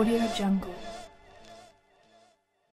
Audio Jungle.